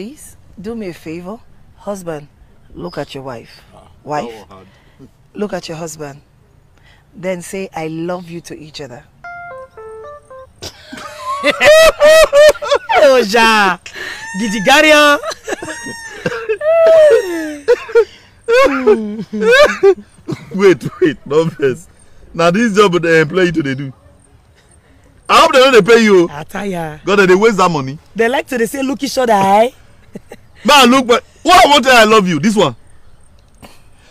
Please do me a favor. Husband, look at your wife. Ah, wife, look at your husband. Then say, I love you to each other. oh Oja, Gidigarian. Ah. wait wait no vex Now this job dey employ you to dey do i hope they don't pay you o Ataya. god they waste that money They like to they say look each other eye. Man look but why i wan tell you i love you? This one.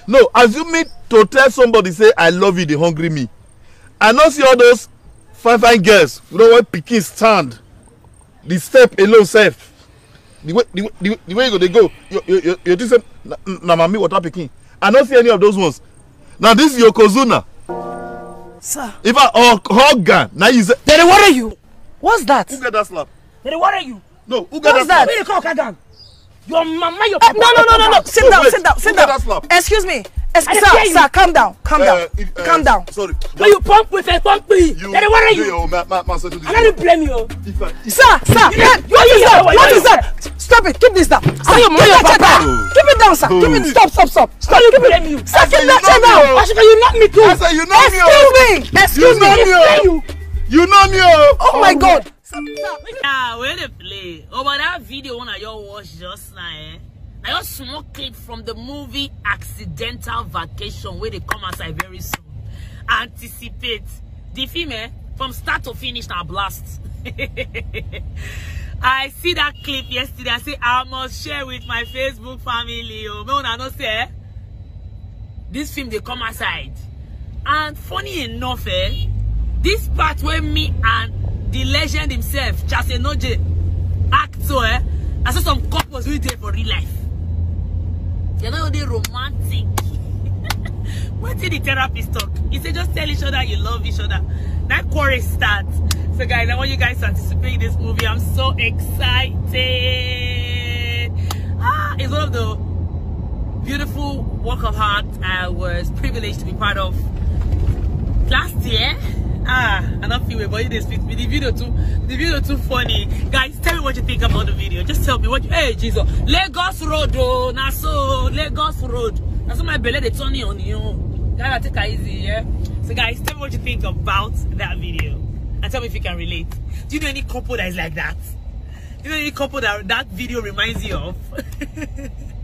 No assuming to tell somebody say i love you dey hungry me. I no see all those fine fine girls. You know when pikin stand? The step alone sef the way the way the way, the you go dey go. You you you you think say na na mami water pikin i no see any of those ones. Na this yokozuna. Sir. if i hug hug gan na you say They dey worry you. What's that? who get that slap? They dey worry you. no who get What's that? slap? Where they call Kagan? Your mama, your Uh, no, no, no, no, no. Sit Oh, down, wait. sit down, sit down. that slap? Excuse me. Ex- sir, you. sir, calm down, calm down, Uh, uh, calm down. sorry When you pump with a pump me, you they dey worry you. yo ma ma ma settle I don't blame you. if i if Sir, sir, You- what you- you- that? you- you- that? Stop it. Keep this down. Sir, your keep mother, that check papa. Keep it down, sir. Keep it. Stop, stop, stop. Stop. Don't blame you. Sir, keep that check down. oh. Ashika, you knock me too. i say you know me Excuse o me. you Excuse know me. me you. you know me. Oh my God. Ah, where they play? Oh, but that video one I y'all watch just now, eh? I just small clip from the movie Accidental Vacation where they come outside very soon. Anticipate. The film, eh? From start to finish, now blast. I see that clip yesterday. I say I must share with my Facebook family. Oh, me una know say eh? this film they come outside. And funny enough, eh? This part where me and the legend himself, Charles Inojie, act so, eh? I saw some couples really there for real life. You're not romantic. what did the therapist talk? He said just tell each other you love each other. That quarrel starts. So guys, I want you guys to anticipate this movie. I'm so excited. Ah, it's one of the beautiful work of art I was privileged to be part of last year. Ah, I don't feel it, but it is with me. The video too, the video too funny. Guys, tell me what you think about the video. Just tell me what you. Hey, Jesus, Lagos Road, oh, na so Lagos Road. That's my belly they turn on you. Gotta take it easy, yeah. So guys, tell me what you think about that video, and tell me if you can relate. Do you know any couple that is like that? Do you know any couple that that video reminds you of?